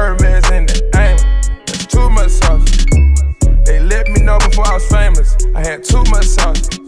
Hermes in the aim. That's too much sauce. They let me know before I was famous. I had too much sauce.